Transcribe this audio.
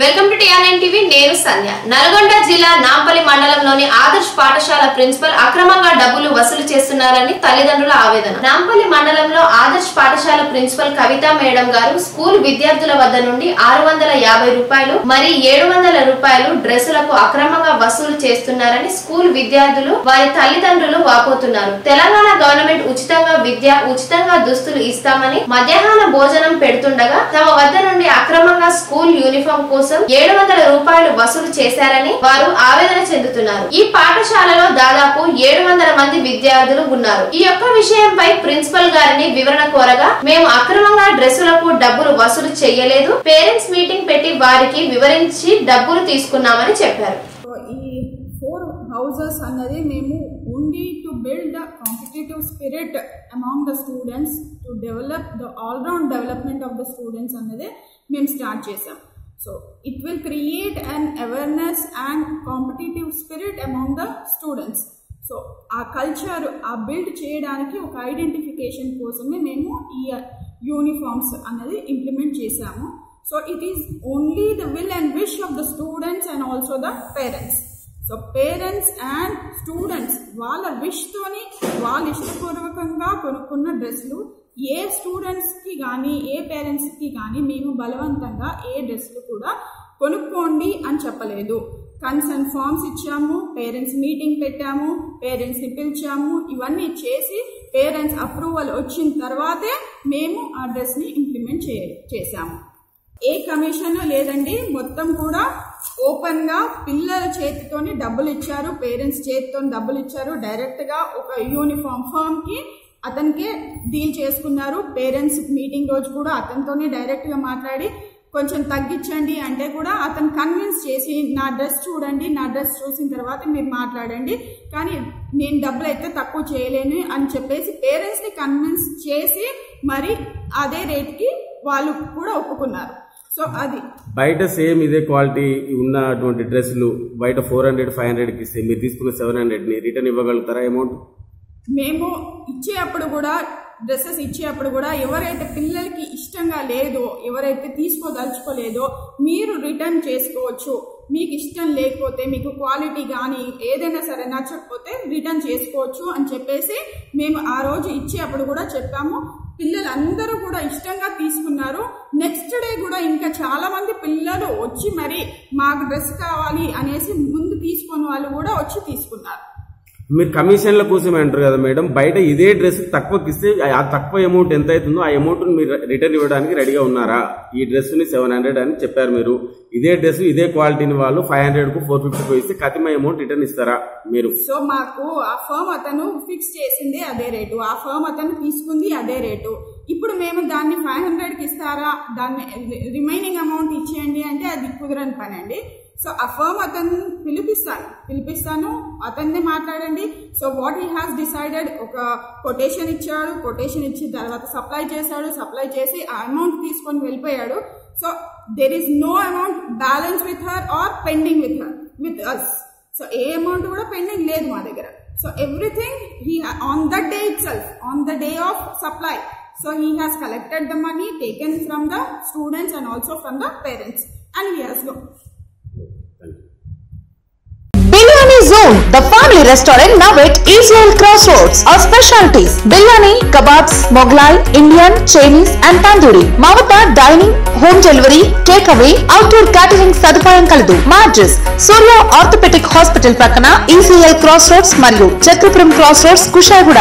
Welcome to TRN TV నేను సంధ్య నల్గొండ జిల్లా నాంపల్లి మండలంలోని ఆదర్శ్ పాఠశాల ప్రిన్సిపల్ అక్రమంగా డబ్బులు వసూలు చేస్తున్నారని తల్లిదండ్రుల ఆవేదన. నాంపల్లి మండలంలో ఆదర్శ్ పాఠశాల ప్రిన్సిపల్ కవిత మేడం గారు స్కూల్ విద్యార్థుల వద్ద నుండి ఆరు వందల యాభై రూపాయలు మరి ఏడు వందల రూపాయలు డ్రెస్సులకు అక్రమంగా వసూలు చేస్తున్నారని స్కూల్ విద్యార్థులు వారి తల్లిదండ్రులు వాపోతున్నారు. తెలంగాణ గవర్నమెంట్ ఉచితంగా విద్య ఉచితంగా దుస్తులు ఇస్తామని మధ్యాహ్న భోజనం పెడుతుండగా తమ వద్ద నుండి అక్రమంగా స్కూల్ యూనిఫామ్ కోసం ఏడు వందల రూపాయలు వసూలు చేశారని వారు ఆవేదన చెందుతున్నారు. ఈ పాఠశాలలో దాదాపు ఏడు వందల మంది విద్యార్థులు ఉన్నారు. ఈ యొక్క విషయంపై ప్రిన్సిపల్ గారిని వివరణ కోరగా మేము అక్రమంగా డ్రెస్సులకు డబ్బులు వసూలు చేయలేదు. పేరెంట్స్ మీటింగ్ పెట్టి వారికి వివరించి డబ్బులు తీసుకున్నామని చెప్పారు. సో ఈ ఫోర్ హౌజెస్ అన్నది మేము only to build the competitive spirit among the students to develop the all round development of the students అన్నది మేము స్టార్ట్ చేసాం so it will create an awareness and competitive spirit among the students so ఆ culture ఆ build చేయడానికి ఒక identification కోసమే మేము ఈ యూనిఫామ్స్ అనేది ఇంప్లిమెంట్ చేశాము. So it is only the will and wish of the students and also the parents so parents and students వాళ్ళ విష్తోని వాళ్ళు ఇష్టపూర్వకంగా కొనుక్కున్న డ్రెస్సులు ఏ స్టూడెంట్స్కి కానీ ఏ పేరెంట్స్కి కానీ మేము బలవంతంగా ఏ డ్రెస్సులు కూడా కొనుక్కోండి అని చెప్పలేదు. కన్సర్న్ ఫామ్స్ ఇచ్చాము పేరెంట్స్ మీటింగ్ పెట్టాము పేరెంట్స్ని పిలిచాము ఇవన్నీ చేసి పేరెంట్స్ అప్రూవల్ వచ్చిన తర్వాతే మేము ఆ డ్రెస్ని ఇంప్లిమెంట్ చే చేశాము. ఏ కమిషన్ లేదండి మొత్తం కూడా ఓపెన్గా పిల్లల చేతితోని డబ్బులు ఇచ్చారు పేరెంట్స్ చేతితో డబ్బులు ఇచ్చారు డైరెక్ట్గా ఒక యూనిఫామ్ ఫామ్కి కి అతనికే డీల్ చేసుకున్నారు. పేరెంట్స్ మీటింగ్ రోజు కూడా అతనితోనే డైరెక్ట్గా మాట్లాడి కొంచెం తగ్గించండి అంటే కూడా అతను కన్విన్స్ చేసి నా డ్రెస్ చూడండి నా డ్రెస్ చూసిన తర్వాత మీరు మాట్లాడండి. కానీ నేను డబ్బులు అయితే తక్కువ చేయలేను అని చెప్పేసి పేరెంట్స్ని కన్విన్స్ చేసి మరి అదే రేట్కి వాళ్ళు కూడా ఒప్పుకున్నారు. సో అది. బయట సేమ్ ఇదే క్వాలిటీ ఉన్నటువంటి డ్రెస్సులు బయట ఫోర్ హండ్రెడ్ ఫైవ్ హండ్రెడ్కి ఇస్తే మీరు తీసుకున్న సెవెన్ హండ్రెడ్ని రిటర్న్ ఇవ్వగలుగుతారా అమౌంట్? మేము ఇచ్చేటప్పుడు కూడా డ్రెస్సెస్ ఇచ్చేటప్పుడు కూడా ఎవరైతే పిల్లలకి ఇష్టంగా లేదో ఎవరైతే తీసుకోదలుచుకోలేదో మీరు రిటర్న్ చేసుకోవచ్చు. మీకు ఇష్టం లేకపోతే మీకు క్వాలిటీ కానీ ఏదైనా సరే నచ్చకపోతే రిటర్న్ చేసుకోవచ్చు అని చెప్పేసి మేము ఆ రోజు ఇచ్చేటప్పుడు కూడా చెప్పాము. పిల్లలు అందరూ కూడా ఇష్టంగా తీసుకున్నారు. నెక్స్ట్ డే కూడా ఇంకా చాలా మంది పిల్లలు వచ్చి మరి మాకు డ్రెస్ కావాలి అనేసి ముందు తీసుకున్న వాళ్ళు కూడా వచ్చి తీసుకున్నారు. మీరు కమిషన్ల కోసమే అంటారు కదా మేడం బయట ఇదే డ్రెస్ తక్కువకి ఇస్తే ఆ తక్కువ అమౌంట్ ఎంత అవుతుందో ఆ అమౌంట్ని మీరు రిటర్న్ ఇవ్వడానికి రెడీగా ఉన్నారా? ఈ డ్రెస్ని సెవెన్ హండ్రెడ్ అని చెప్పారు మీరు. ఇదే డ్రెస్ ఇదే క్వాలిటీని వాళ్ళు ఫైవ్ హండ్రెడ్కు ఫోర్ ఫిఫ్టీకి ఇస్తే కతిమ అమౌంట్ రిటర్న్ ఇస్తారా మీరు? సో మాకు ఆ ఫర్మ్ అతను ఫిక్స్ చేసింది అదే రేటు ఆ ఫర్మ్ అతను తీసుకుంది అదే రేటు ఇప్పుడు మేము దాన్ని ఫైవ్ హండ్రెడ్కి ఇస్తారా? దాన్ని రిమైనింగ్ అమౌంట్ ఇచ్చేయండి అంటే అది కుదరని పని అండి. సో ఆ ఫర్మ్ అతను పిలిపిస్తాను. పిలిపిస్తాను అతన్ని మాట్లాడండి. So what he has decided ఒక కొటేషన్ ఇచ్చాడు. కొటేషన్ ఇచ్చిన తర్వాత సప్లై చేశాడు. సప్లై చేసి ఆ అమౌంట్ తీసుకొని వెళ్ళిపోయాడు. So there is no amount balance with her or pending with her with us so A amount కూడా పెండింగ్ లేదు మా దగ్గర. So everything he on the day itself on the day of supply so he has collected the money taken from the students and also from the parents and he has go biryani zone the family restaurant now at Israel cross roads our specialities biryani kebabs Mughlai Indian Chinese and tandoori మా వద్ద dining home delivery take away outdoor catering సదుపాయం కలదు మా address Surya orthopaedic hospital ప్రక్కన ECIL cross roads మరియు Chakrapuram cross roads Kushaiguda